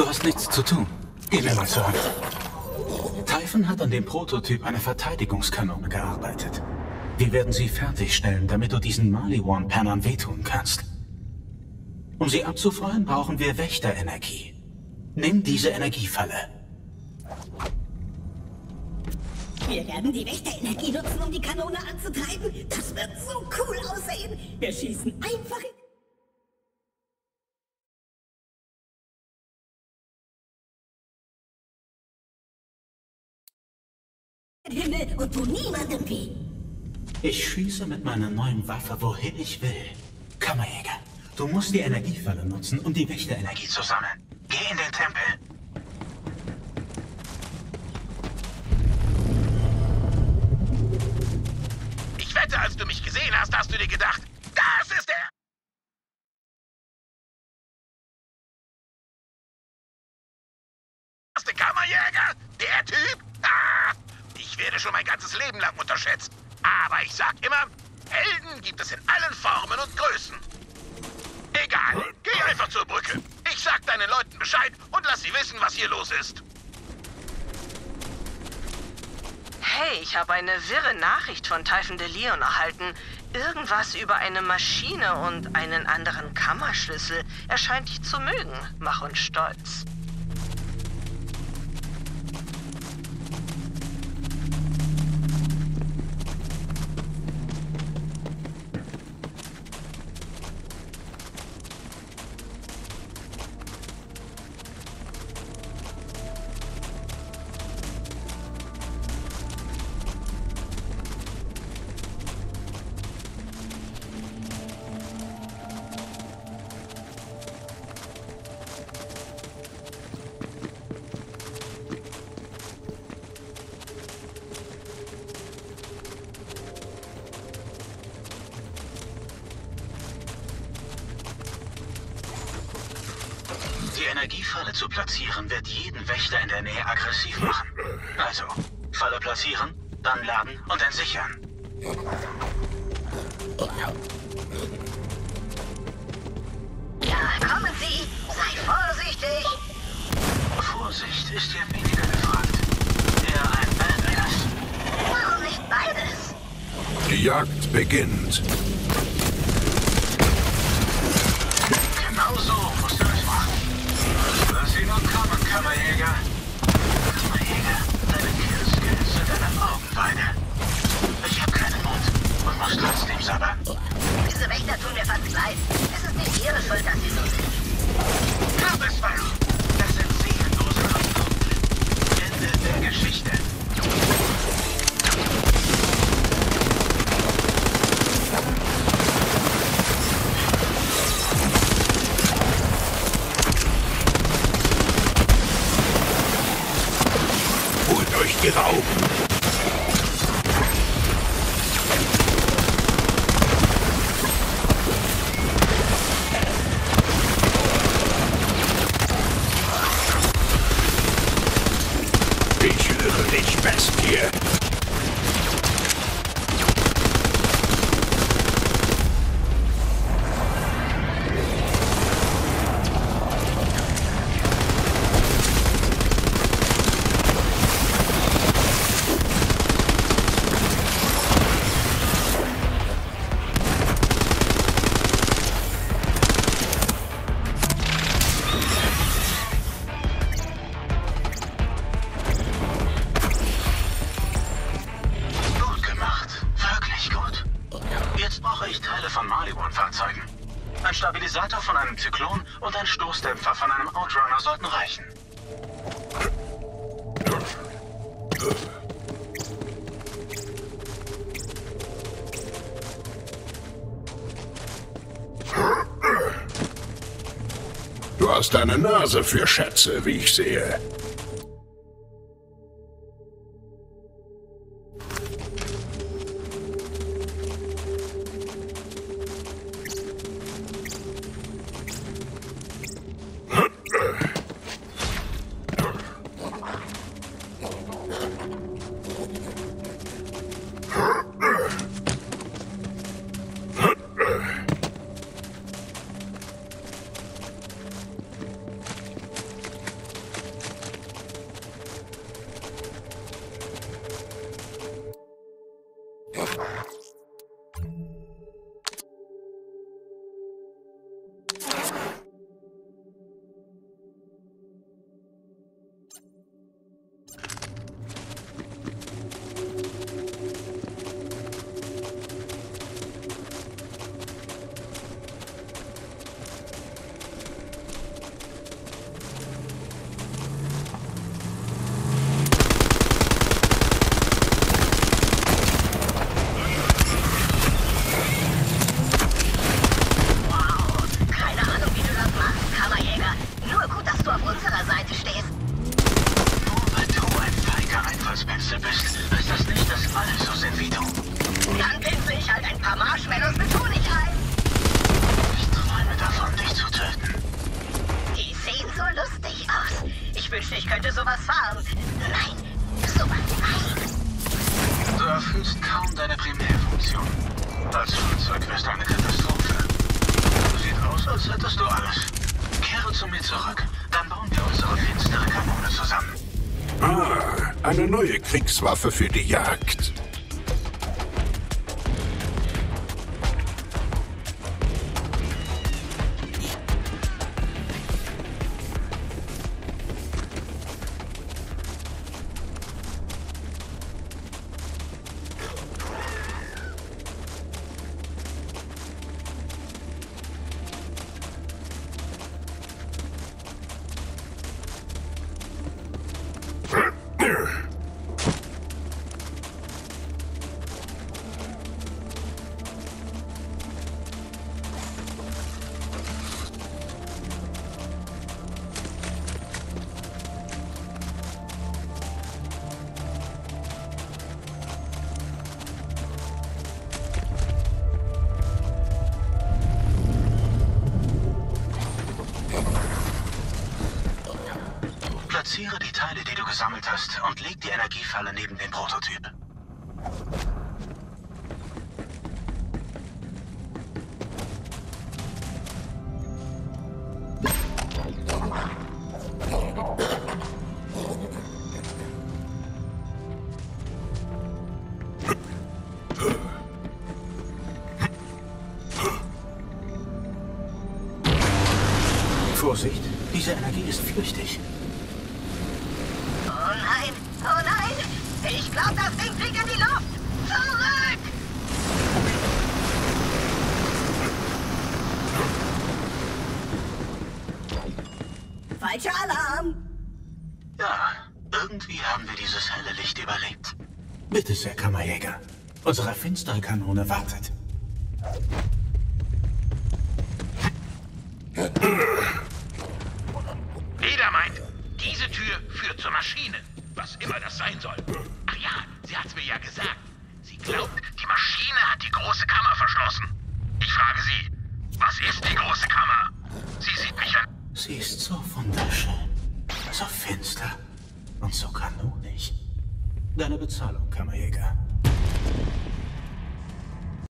Du hast nichts zu tun. Geh mir mal zurück. Typhon hat an dem Prototyp einer Verteidigungskanone gearbeitet. Wir werden sie fertigstellen, damit du diesen Maliwan-Pennern wehtun kannst. Um sie abzufeuern, brauchen wir Wächterenergie. Nimm diese Energiefalle. Wir werden die Wächterenergie nutzen, um die Kanone anzutreiben. Das wird so cool aussehen. Wir schießen einfach in Himmel und tu niemandem weh. Ich schieße mit meiner neuen Waffe, wohin ich will. Kammerjäger, du musst die Energiefalle nutzen, um die Wächterenergie zu sammeln. Geh in den Tempel. Ich wette, als du mich gesehen hast, hast du dir gedacht, das ist der... erste Kammerjäger? Der Typ? Ah, werde schon mein ganzes Leben lang unterschätzt. Aber ich sag immer, Helden gibt es in allen Formen und Größen. Egal, geh einfach zur Brücke. Ich sag deinen Leuten Bescheid und lass sie wissen, was hier los ist. Hey, ich habe eine wirre Nachricht von Typhon de Leon erhalten. Irgendwas über eine Maschine und einen anderen Kammerschlüssel. Er scheint dich zu mögen. Mach uns stolz. Energiefalle zu platzieren, wird jeden Wächter in der Nähe aggressiv machen. Also, Falle platzieren, dann laden und entsichern. Ja, kommen Sie. Sei vorsichtig. Vorsicht ist hier weniger gefragt. Eher ein Badass. Warum nicht beides? Die Jagd beginnt. Augenweide. Ich hab keinen Mund und muss trotzdem sabbern. Diese Wächter tun mir fast leid. Es ist nicht ihre Schuld, dass sie so sind. Hab es! Das sind seelenlose Konstrukte. Ende der Geschichte. Holt euch die Rauben. Ein Stabilisator von einem Zyklon und ein Stoßdämpfer von einem Outrunner sollten reichen. Du hast eine Nase für Schätze, wie ich sehe. Könnte sowas fahren. Nein, sowas nein. Du erfüllst kaum deine Primärfunktion. Als Flugzeug wärst du eine Katastrophe. Sieht aus, als hättest du alles. Kehre zu mir zurück, dann bauen wir unsere finstere Kanone zusammen. Ah, eine neue Kriegswaffe für die Jagd. Platziere die Teile, die du gesammelt hast, und leg die Energiefalle neben den Prototyp. Vorsicht, diese Energie ist flüchtig. Oh nein, oh nein. Das Ding fliegt in die Luft. Zurück. Falscher Alarm. Ja, irgendwie haben wir dieses helle Licht überlebt. Bitte sehr, Kammerjäger. Unsere finstere Kanone wartet. Jeder meint, diese Tür führt zur Maschine. Was immer das sein soll. Sie hat's mir ja gesagt. Sie glaubt, die Maschine hat die große Kammer verschlossen. Ich frage sie, was ist die große Kammer? Sie sieht mich an. Sie ist so wunderschön, so finster und so kanonig. Deine Bezahlung, Kammerjäger.